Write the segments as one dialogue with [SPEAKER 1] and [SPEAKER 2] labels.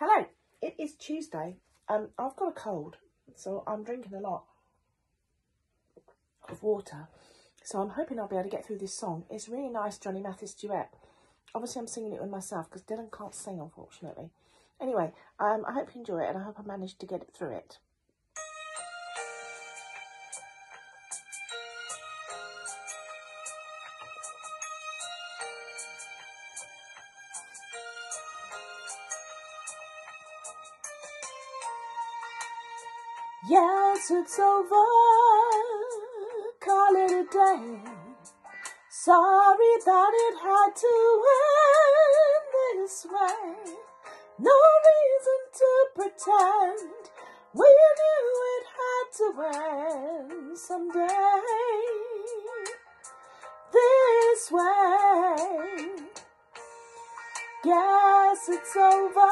[SPEAKER 1] Hello, it is Tuesday. Um, I've got a cold, so I'm drinking a lot of water. So I'm hoping I'll be able to get through this song. It's really nice Johnny Mathis duet. Obviously, I'm singing it with myself because Dylan can't sing, unfortunately. Anyway, um, I hope you enjoy it and I hope I managed to get it through it. Yes, it's over. Call it a day. Sorry that it had to end this way. No reason to pretend we knew it had to end someday. This way. Guess it's over.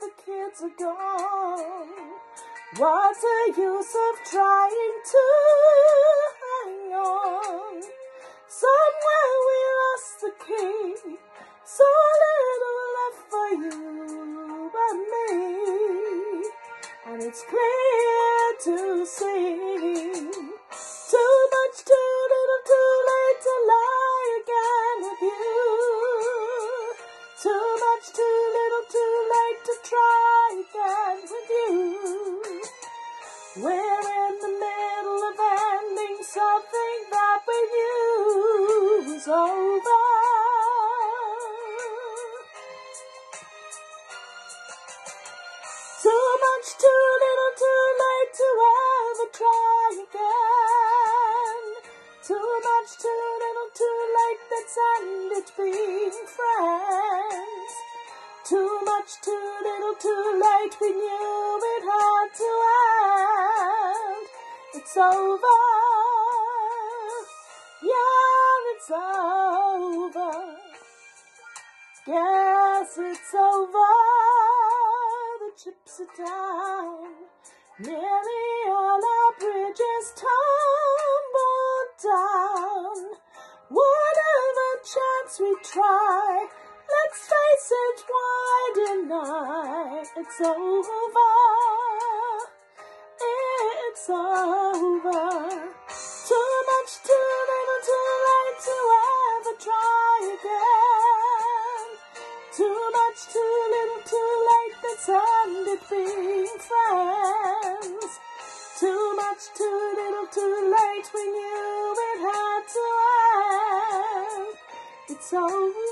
[SPEAKER 1] The kids are gone. What's the use of trying to hang on? Somewhere we lost the key, so little left for you but me. And it's clear much, too little, too late to ever try again. Too much, too little, too late, let's being friends. Too much, too little, too late, we knew it had to end. It's over. Yeah, it's over. Guess it's over. Chips are. Nearly all our bridges tumbled down. Whatever chance we try, let's face it, why deny? It's over. It's over. Too much, too little, too late to ever try again. Too much, too it being friends. Too much, too little, too late, we knew it had to end. It's over.